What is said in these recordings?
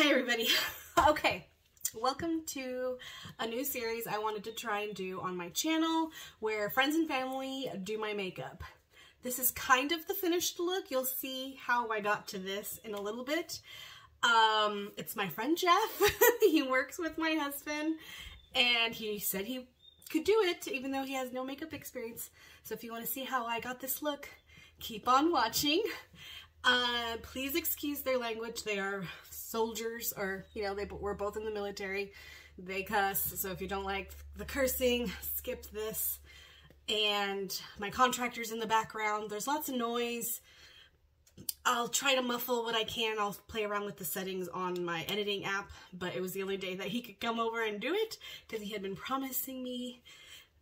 Hi everybody. okay, welcome to a new series I wanted to try and do on my channel where friends and family do my makeup. This is kind of the finished look. You'll see how I got to this in a little bit. Um, it's my friend Jeff. he works with my husband and he said he could do it even though he has no makeup experience. So if you want to see how I got this look, keep on watching. Uh, please excuse their language. They are soldiers or, you know, they we're both in the military. They cuss. So if you don't like the cursing, skip this. And my contractor's in the background. There's lots of noise. I'll try to muffle what I can. I'll play around with the settings on my editing app, but it was the only day that he could come over and do it because he had been promising me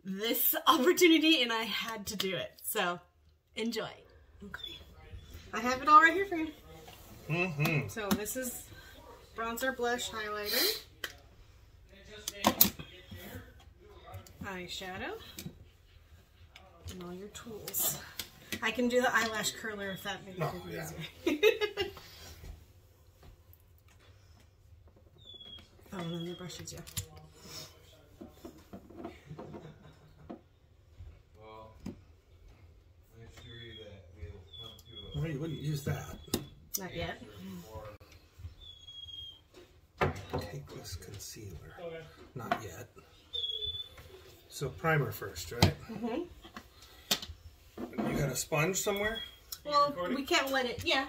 this opportunity and I had to do it. So enjoy. Okay. I have it all right here for you. Mm-hmm. So this is bronzer, blush, highlighter, eyeshadow, and all your tools. I can do the eyelash curler if that makes Oh, it yeah. easier. oh, and then the brushes, yeah. Well, I assure you that we'll come to Well, you wouldn't use that. Not yet. Cakeless concealer. Not yet. So primer first, right? Mm-hmm. You got a sponge somewhere? Well, we can't let it. Yeah.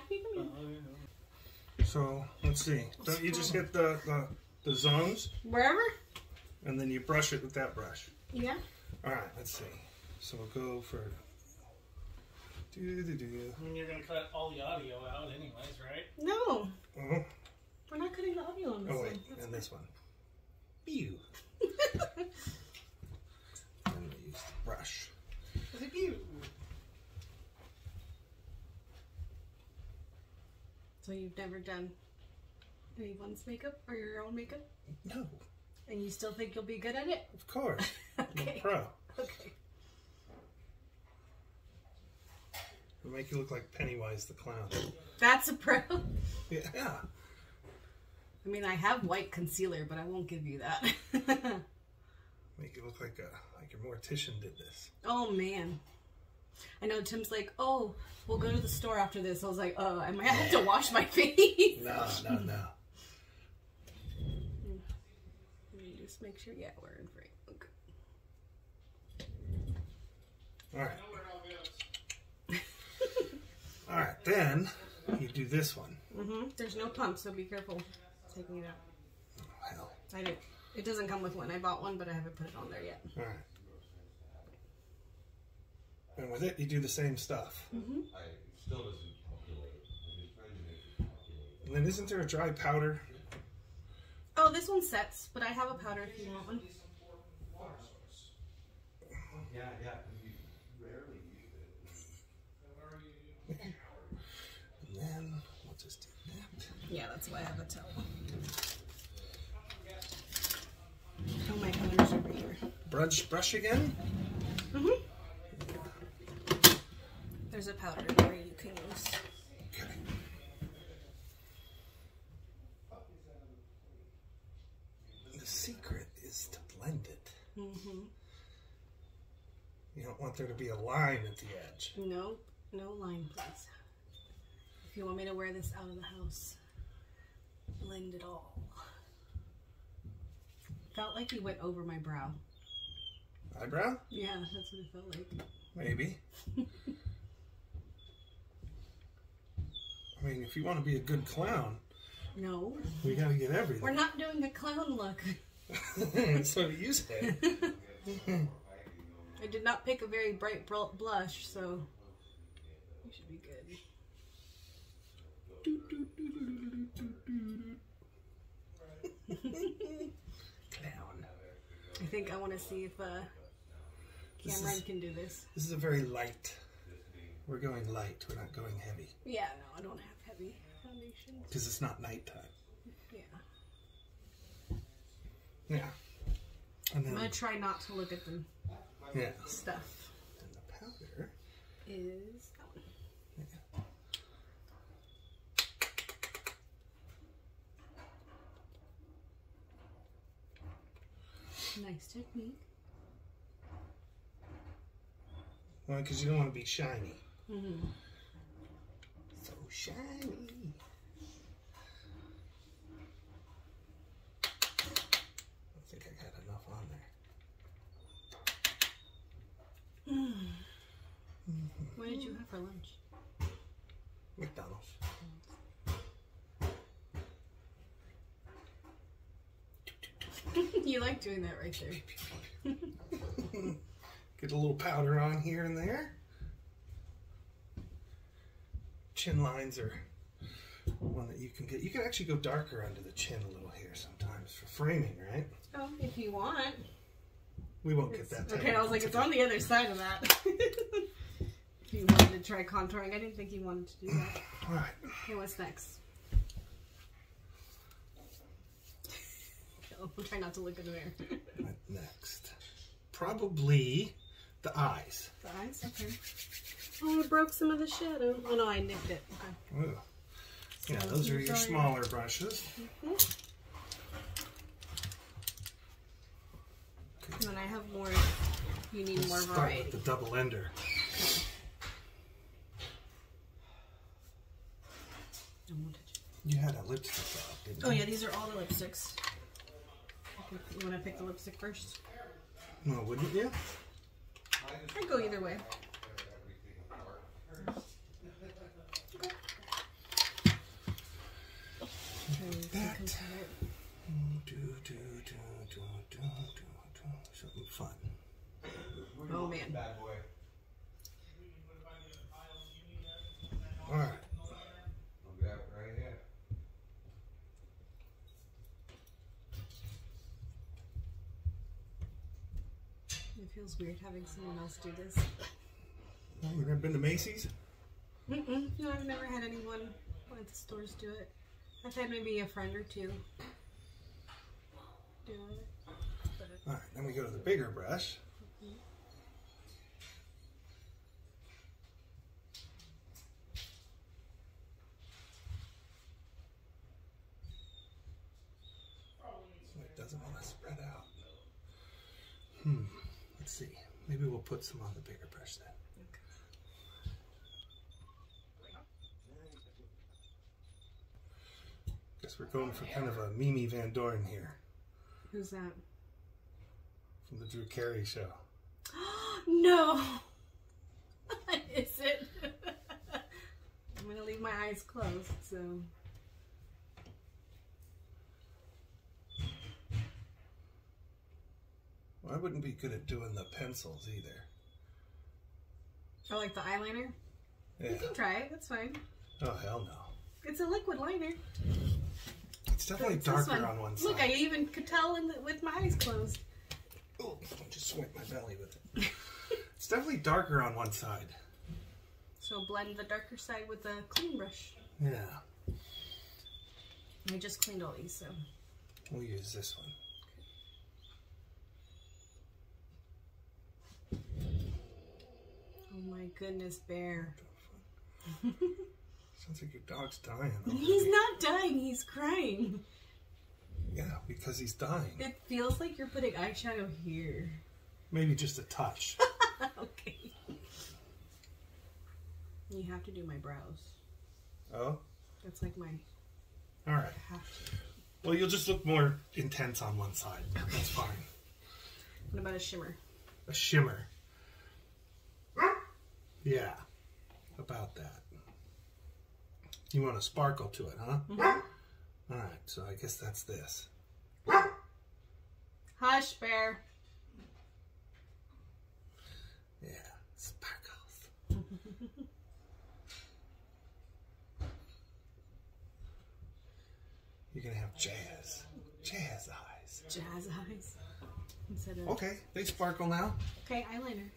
So let's see. Don't you just hit the, the, the zones Wherever. and then you brush it with that brush? Yeah. All right, let's see. So we'll go for. Do do do. I mean, you're gonna cut all the audio out anyways, right? No, Oh, we're not cutting the audio on this oh one. wait, That's and this one. Pew. and we use the brush. So you've never done anyone's makeup or your own makeup? No, And you still think you'll be good at it? of course. I'm Okay. a pro. Okay. It'll make you look like Pennywise the clown. That's a pro. Yeah. I mean, I have white concealer, but I won't give you that. Make you look like a like your mortician did this. oh, man. I know Tim's like, oh, we'll go to the store after this. I was like, oh, I might have to wash my face. No, no, no. Just make sure, yeah, we're in frame. Okay. All right. All right. Then you do this one. Mm-hmm. There's no pump, so be careful taking it out. Oh, hell. I did. It doesn't come with one. I bought one, but I haven't put it on there yet. All right. And with it, you do the same stuff. Mm-hmm. I still doesn't calculate. I'm just trying to make it calculate. And then isn't there a dry powder? Oh, this one sets, but I have a powder if you want one. Yeah, yeah, 'cause you rarely use it. And then we'll just do that. Yeah, that's why I have a towel. Oh, my powder's over here. Brush, brush again. Mm-hmm. There's a powder here you can use. Okay. The secret is to blend it. Mm-hmm. You don't want there to be a line at the edge. No, no line, please. If you want me to wear this out of the house, blend it all. Felt like you went over my brow. Eyebrow? Yeah, that's what it felt like. Maybe. I mean, if you want to be a good clown, No, we got to get everything. we're not doing a clown look. so you say. I did not pick a very bright blush, so you should be good. I think I want to see if uh, Cameron is- can do this. This is a very light. We're going light. We're not going heavy Yeah, no, I don't have heavy foundation. because it's not nighttime. Yeah. Yeah. And I'm gonna try not to look at the yeah. stuff. And the powder. Is that one. Nice technique. Well, because you don't want to be shiny. Mm-hmm. So shiny. I think I got enough on there. Hmm. What did you have for lunch? You like doing that right there. Get a little powder on here and there. Chin lines are one that you can get. You can actually go darker under the chin a little here sometimes for framing, right? Oh, if you want. We won't get that. Okay, I was like, it's on the other side of that. if you wanted to try contouring, I didn't think you wanted to do that. All right. Okay, what's next? Oh, try not to look in the mirror. What next? Probably the eyes. the eyes? Okay. Oh, I broke some of the shadow. Oh no, I nicked it. Okay. Ooh. Yeah, So those are your smaller brushes. Mm-hmm. And then I have more. You need more Start variety. with the double ender. I won't touch it. You had a lipstick out, didn't oh, you? Oh yeah, these are all the lipsticks. You want to pick the lipstick first? No, wouldn't you? I'd go either way. That. Do, do, do, do, do, do, do. Something fun. Oh man. All right. I'll grab it right here. It feels weird having someone else do this. Oh, you never been to Macy's? Mm-mm. No, I've never had anyone at the stores do it. I've had maybe a friend or two do it. But All right, then we go to the bigger brush. It doesn't want to spread out. Hmm. Let's see. Maybe we'll put some on the bigger brush then. Guess we're going for kind of a Mimi Van Doren here who's that? from the Drew Carey show. No! Is it? I'm gonna leave my eyes closed, so. Well, I wouldn't be good at doing the pencils either. I like the eyeliner. Yeah. You can try it, that's fine. Oh hell no. It's a liquid liner. It's definitely It's darker on one side. Look, I even could tell in the, with my eyes closed. Oh, I just swipe my belly with it. it's definitely darker on one side. So blend the darker side with a clean brush. Yeah. I just cleaned all these, so. We'll use this one. Oh my goodness, Bear. Sounds like your dog's dying. He's not dying, he's crying. Yeah, because he's dying. It feels like you're putting eyeshadow here. Maybe just a touch. okay. You have to do my brows. oh, That's like my all right. Well, you'll just look more intense on one side. That's fine. What about a shimmer? A shimmer. Yeah, about that. You want a sparkle to it, huh? Mm-hmm. All right, so I guess that's this. Hush, Bear. Yeah, sparkles. You're gonna have jazz, jazz eyes. Jazz eyes. Instead of. Okay, they sparkle now. Okay, eyeliner.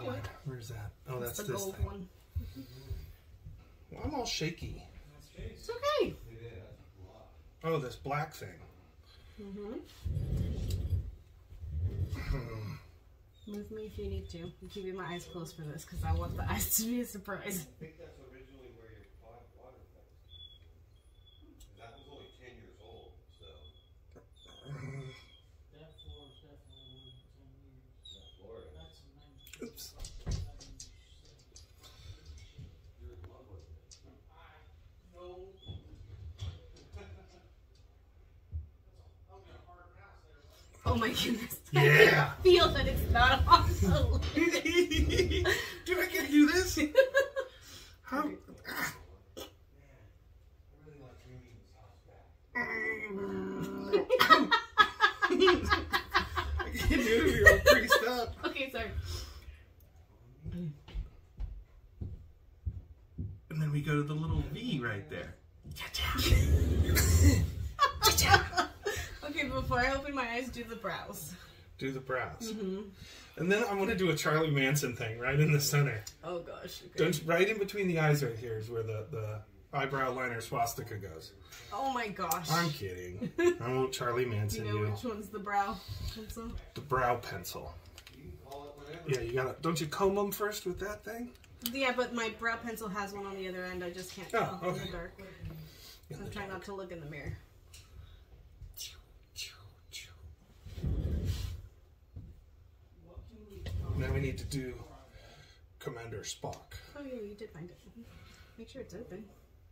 Oh, where's that? Oh, that's, It's the this gold thing. one. Well, I'm all shaky. It's okay. Oh, this black thing. Mm-hmm. Move me if you need to. I'm keeping my eyes closed for this because I want the eyes to be a surprise. I think that's originally where your pot water comes. That was only ten years old, so. That floor is Oh my goodness. Yeah. I feel that it's not on lid. Dude, I can do this. before I open my eyes, do the brows. Do the brows. Mm-hmm. And then I'm gonna do a Charlie Manson thing right in the center. Oh gosh. Okay. Don't right in between the eyes right here is where the, the eyebrow liner swastika goes. Oh my gosh. I'm kidding. I won't Charlie Manson you know you. which one's the brow pencil? The brow pencil. Yeah, you gotta. Don't you comb them first with that thing? Yeah, but my brow pencil has one on the other end. I just can't Oh, tell in okay. the dark. So I'm trying not to look in the mirror. Now we need to do Commander Spock. Oh yeah, you did find it. Make sure it's open.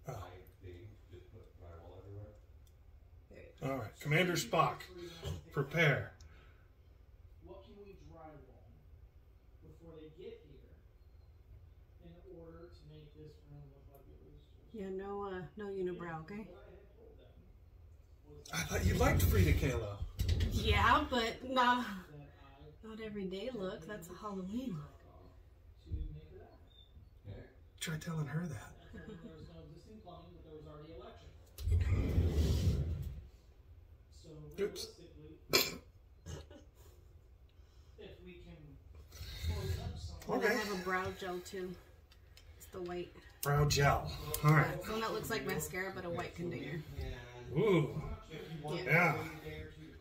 Oh, There it is. all right, Commander Spock, prepare. What can we drywall before they get here in order to make this room look like it was Yeah, no, uh, no unibrow, okay? I thought you liked Frida Kahlo. Yeah, but nah, not everyday look. That's a Halloween look. to make it out? Try telling her that. There was no existing plumbing, but there was already electrical. So Oops. realistically, if we can close up I have a brow gel too. It's the white. Brow gel. All right. It's one that looks like mascara, but a white container. Ooh, Yeah. yeah.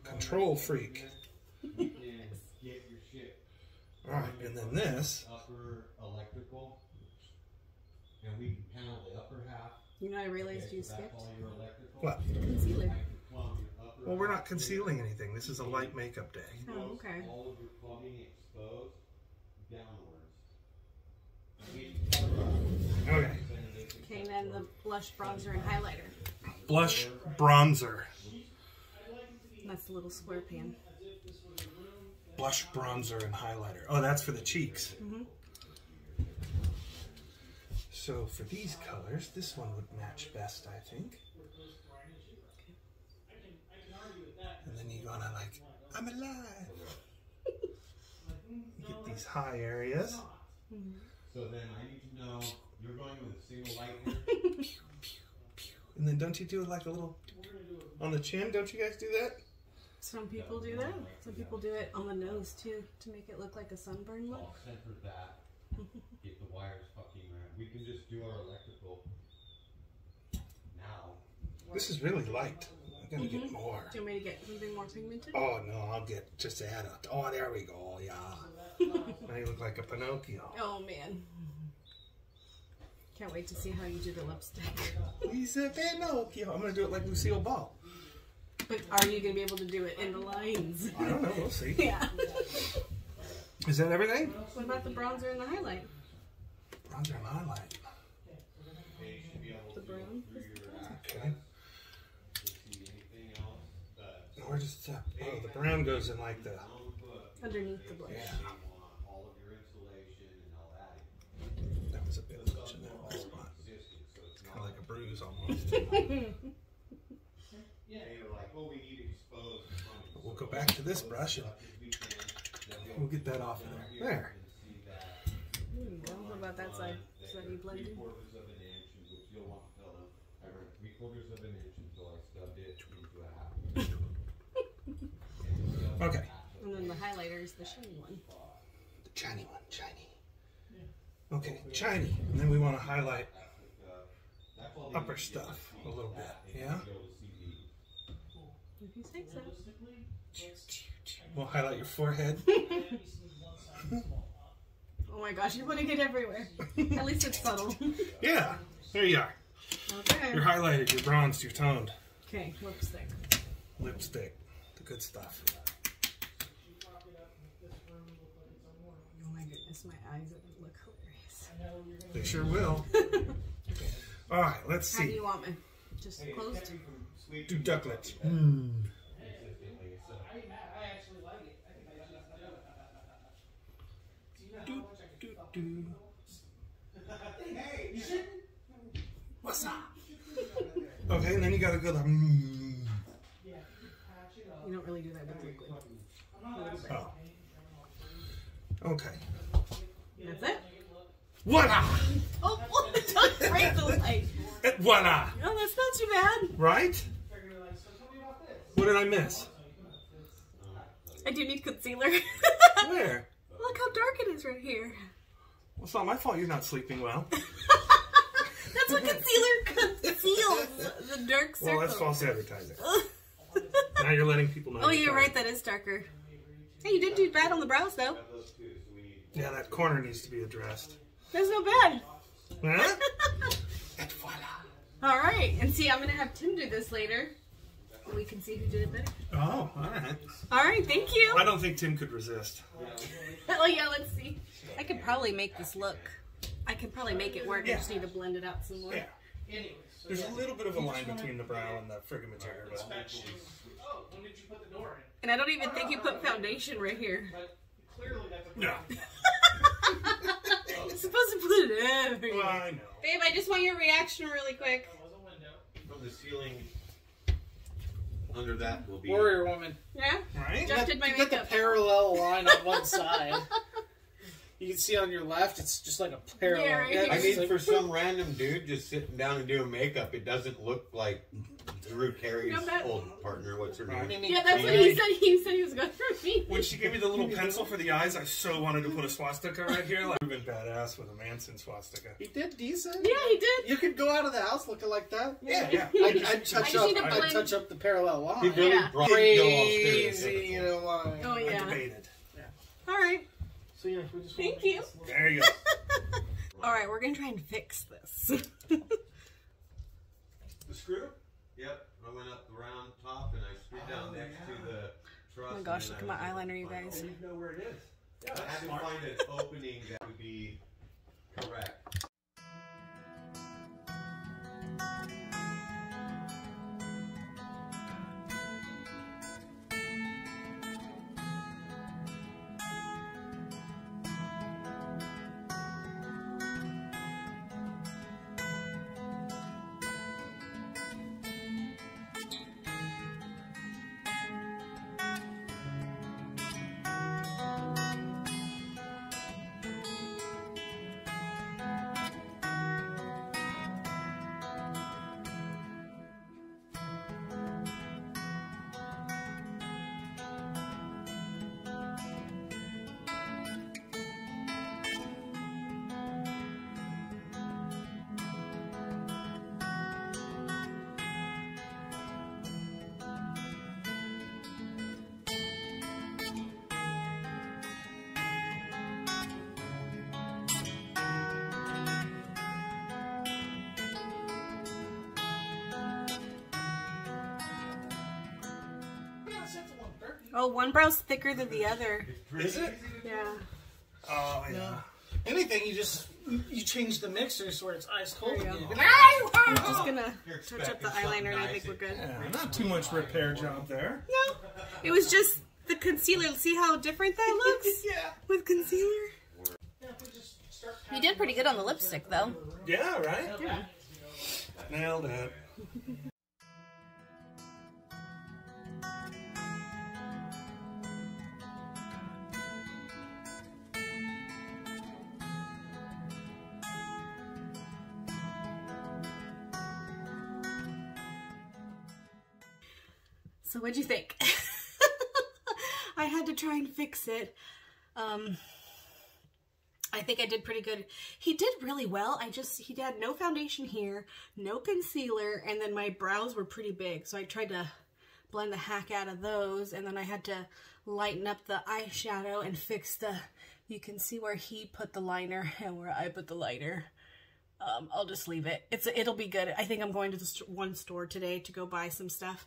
Control freak. Get your shit All right, and then this. upper electrical, and we can panel the upper half. You know, I realized Okay, you so skipped all your. What? concealer. I can plumb your upper Well, we're not concealing anything. This is a light makeup day. Oh, okay. All of your plumbing exposed downwards. And we can cover up. Okay. Okay, and then the blush bronzer and highlighter. Blush bronzer. That's the little square pan. Blush bronzer and highlighter. Oh, that's for the cheeks. Mm-hmm. So for these colors, this one would match best, I think. And then you gonna like, I'm alive. You get these high areas. So then I need to know, you're going with a single light? And then don't you do it like a little on the chin? Don't you guys do that? Some people do that. Some people do it on the nose too to make it look like a sunburn oh, look. I'll center that, get the wires fucking around. We can just do our electrical now. This is really light. I'm gonna get mm-hmm. more. Do you want me to get something more pigmented? Oh no, I'll get just add a. Oh, there we go. Yeah. now you look like a Pinocchio. Oh man. Can't wait to see how you do the lipstick. He's a Pinocchio. I'm gonna do it like Lucille Ball. But are you gonna be able to do it in the lines? I don't know. We'll see. yeah. Is that everything? What about the bronzer and the highlight? Bronzer and highlight. They should be able The to brown? through your app Okay. to see anything else, but Where does the uh, oh the brown goes in like the Underneath the blush. yeah. on all of your insulation and all that. That was a bit much in that one spot. It's Kind of like a bruise almost. yeah. You're like, we need exposed plumbing. But we'll go back to this brush and We can, then we'll get that off of there. There. see that There you. What about that side? Is that you blended? three quarters of an inch, which you'll want to fill in. I ran three quarters of an inch until I stubbed it into a half. Okay. And then the highlighter is the shiny one. The shiny one, shiny. Okay, shiny. And then we want to highlight uh, upper stuff a little bit. Yeah. If you say so. We'll highlight your forehead. Oh my gosh, you're putting it everywhere. At least it's subtle. Yeah. There you are. okay. You're highlighted. You're bronzed. You're toned. Okay, lipstick. Lipstick. The good stuff. Oh my goodness, my eyes look hilarious. They sure will. All right. Let's see. How do see. you want me? Just closed? ducklet. Mm. Do, ducklets. What's up? okay, and then you gotta go the Mm. You don't really do that with liquid. Oh. Okay. That's it. Voila! Oh, oh the break breaks the light. Voila! No, that's not too bad. Right? What did I miss? I do need concealer. Where? Look how dark it is right here. Well, it's not my fault you're not sleeping well. That's what concealer conceals the dark circle. Well, that's false advertising. now you're letting people know. oh, you're you're right. That is darker. Hey, you did do bad on the brows though. have those two, so we need. Yeah, that corner needs to be addressed. That's no bad. Huh? Et voila. All right, and see, I'm gonna have Tim do this later. We can see who did it better. Oh, all right. All right, thank you. I don't think Tim could resist. Oh yeah, let's see. I could probably make this look. I could probably make it work. I just need to blend it out some more. Yeah. There's a little bit of a line between the brow and the friggin' material. Oh, when did you put the door in? And I don't even think you put foundation right here. Clearly that's a No. You're supposed to put it everywhere. Well, I know. Babe, I just want your reaction really quick. That was a window. From the ceiling under that will be. Warrior woman. Yeah? Right? Jeff did my you got the makeup. parallel line on one side. You can see on your left, it's just like a parallel. Yeah, right Yeah. I mean, like- for some random dude just sitting down and doing makeup, it doesn't look like Drew Carey's No, that- old partner. What's her name? Yeah, that's what he said. He said he was going for me. When she gave me the little pencil for the eyes, I so wanted to put a swastika right here. Like, would have been badass with a Manson swastika. he did decent. Yeah, he did. You could go out of the house looking like that. Yeah, yeah. I'd, I'd touch just up. need to I'd touch up the parallel line. He really Yeah. brought Gil all Crazy, you stereotypical. know line. Oh, I yeah. All right. So yeah, we just Thank you. There you go. All right, we're going to try and fix this. The screw? Yep. I went up the round top and I screwed down oh, next to the truss. Oh my and gosh, look at my eyeliner, you to find guys. Oh, it. know where it is. Yeah, I had to find an opening that would be correct. Oh, one brow's thicker than the other. Is it? Yeah. Oh, yeah. Anything, you just you change the mixer so where it's ice cold There again. go. I'm just going to You're touch up the expecting something eyeliner and I think we're good. Yeah, not too much repair job there. No, it was just the concealer. See how different that looks yeah. with concealer? Yeah, if we just start You did pretty good on the lipstick, though. Yeah, right? Yeah. Nailed it. So what'd you think? I had to try and fix it. Um, I think I did pretty good. He did really well. I just, he had no foundation here, no concealer, and then my brows were pretty big. So I tried to blend the heck out of those, and then I had to lighten up the eyeshadow and fix the, you can see where he put the liner and where I put the liner. Um, I'll just leave it. It's It'll be good. I think I'm going to the st one store today to go buy some stuff.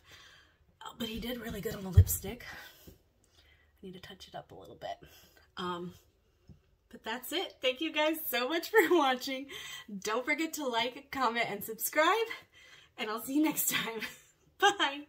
Oh, but he did really good on the lipstick. I need to touch it up a little bit. Um, but that's it. Thank you guys so much for watching. Don't forget to like, comment, and subscribe. And I'll see you next time. Bye.